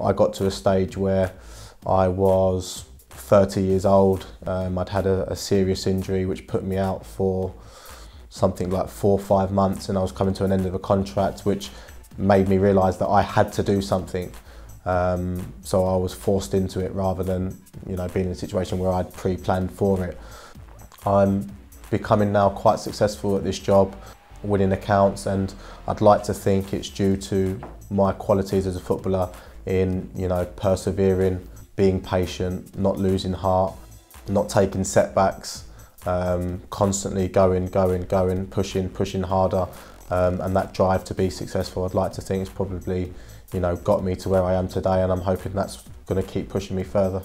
I got to a stage where I was 30 years old. Um, I'd had a, a serious injury which put me out for something like four or five months and I was coming to an end of a contract which made me realise that I had to do something. Um, so I was forced into it rather than you know being in a situation where I'd pre-planned for it. I'm becoming now quite successful at this job, winning accounts and I'd like to think it's due to my qualities as a footballer in you know persevering, being patient, not losing heart, not taking setbacks, um, constantly going, going, going, pushing, pushing harder, um, and that drive to be successful. I'd like to think it's probably you know got me to where I am today, and I'm hoping that's going to keep pushing me further.